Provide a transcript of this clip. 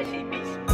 achei é bicho.